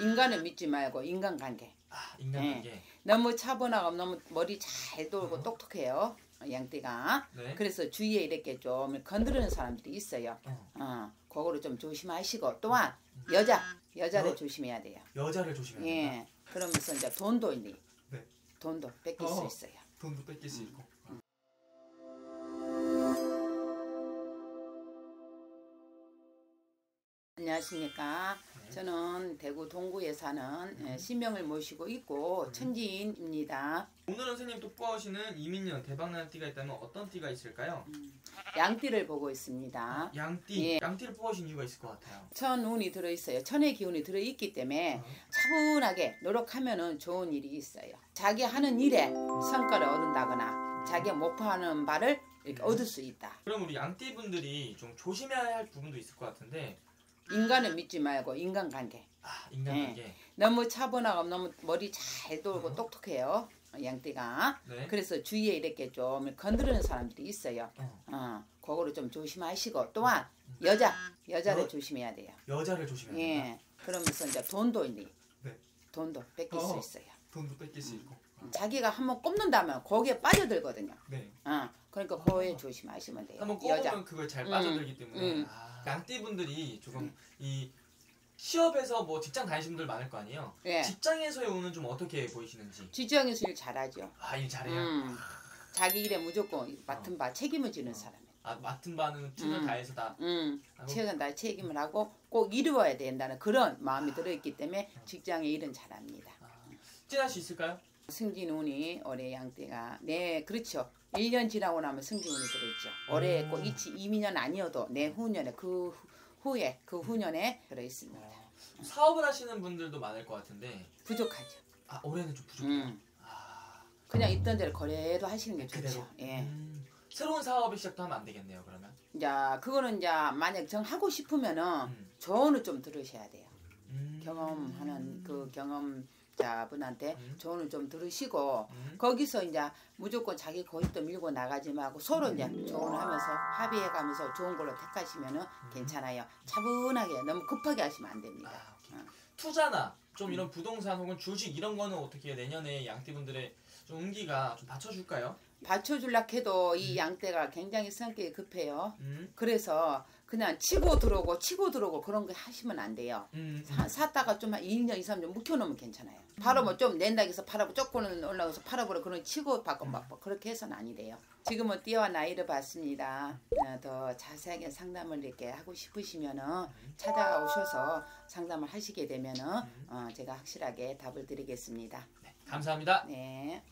인간을 믿지 말고 인간관계. 아 인간관계. 너무 차분하고 너무 머리 잘 돌고 똑똑해요. 양띠가. 네. 그래서 주위에 이렇게 좀 건드리는 사람들이 있어요. 어. 어, 그거를 좀 조심하시고 또한 여자, 여자를 여- 조심해야 돼요. 여자를 조심해야 된다. 예. 그러면서 이제 돈도 이제 네. 돈도 뺏길 어. 수 있어요. 돈도 뺏길 수 있고. 안녕하십니까. 네. 저는 대구 동구에 사는 예, 신명을 모시고 있고 천지인입니다. 오늘은 선생님 또 뽑아오시는 이민년 대박나는 띠가 있다면 어떤 띠가 있을까요? 양띠를 보고 있습니다. 양띠. 예. 양띠를 뽑아오신 이유가 있을 것 같아요. 천운이 들어있어요. 천의 기운이 들어있기 때문에 어. 차분하게 노력하면 은 좋은 일이 있어요. 자기 하는 일에 성과를 얻는다거나 자기가 목표하는 바를 이렇게 얻을 수 있다. 그럼 우리 양띠 분들이 좀 조심해야 할 부분도 있을 것 같은데 인간을 믿지 말고 인간관계. 아 인간관계. 너무 차분하고 너무 머리 잘 돌고 똑똑해요. 양띠가. 네. 그래서 주위에 이렇게 좀 건드리는 사람들이 있어요. 어. 어, 그거를 좀 조심하시고 또한 여자, 여자를 여- 조심해야 돼요. 여자를 조심해야 된다. 예. 그러면서 이제 돈도 이제 네. 돈도 뺏길 어. 수 있어요. 돈도 뺏길 수 있고. 어. 자기가 한번 꼽는다면 거기에 빠져들거든요. 네. 어, 그러니까 그거에 조심하시면 돼요. 한번. 꼽으면 그걸 잘 음, 빠져들기 때문에 음. 아, 양띠 분들이 조금 이 시업에서 뭐 직장 다니시는 분들 많을 거 아니에요. 예. 직장에서의 운은 좀 어떻게 보이시는지. 지정에서 일 잘하죠. 아 일 잘해요. 음, 자기 일에 무조건 맡은 바 책임을 지는 사람이에요. 아 맡은 바는 최선 음. 다해서 다. 음. 최선 다 책임을 하고 꼭 이루어야 된다는 그런 마음이 들어있기 때문에 직장에 일은 잘합니다. 아, 찐할 수 있을까요? 승진 운이 올해 양띠가 네 그렇죠 1년 지나고 나면 승진 운이 들어있죠 올해 음. 꼭 이치 이민년 아니어도 내 후년에 그 후- 후에 그 후년에 들어있습니다 사업을 하시는 분들도 많을 것 같은데 부족하죠 아 올해는 좀 부족해요. 음. 아 그냥 있던 대로 거래도 하시는 게 그대로. 좋죠 예. 음, 새로운 사업을 시작도 하면 안 되겠네요. 그러면. 이제 그거는 이제 만약 정 하고 싶으면은 음. 조언을 좀 들으셔야 돼요 음. 경험하는 그 경험 자분한테 음. 조언을 좀 들으시고 음. 거기서 이제 무조건 자기 고집도 밀고 나가지 말고 서로 이제 조언을 하면서 합의해가면서 좋은 걸로 택하시면은 괜찮아요. 차분하게 너무 급하게 하시면 안 됩니다. 아. 투자나 좀 음. 이런 부동산 혹은 주식 이런 거는 어떻게 내년에 양띠분들의 좀 운기가 좀 받쳐줄까요? 받쳐줄라 해도 이 양떼가 굉장히 성격이 급해요. 음. 그래서 그냥 치고 들어오고 치고 들어오고 그런 거 하시면 안 돼요. 음. 사, 샀다가 좀 한 1년, 2, 3년 묵혀놓으면 괜찮아요. 바로 뭐 좀 낸다 해서 팔아보 조금은 올라가서 팔아보려 그런 치고 바꿔 바꿔 그렇게 해서는 아니래요. 지금은 띠와 나이를 봤습니다. 어, 더 자세하게 상담을 이렇게 하고 싶으시면은 찾아오셔서 상담을 하시게 되면은 어, 제가 확실하게 답을 드리겠습니다. 네, 감사합니다. 네.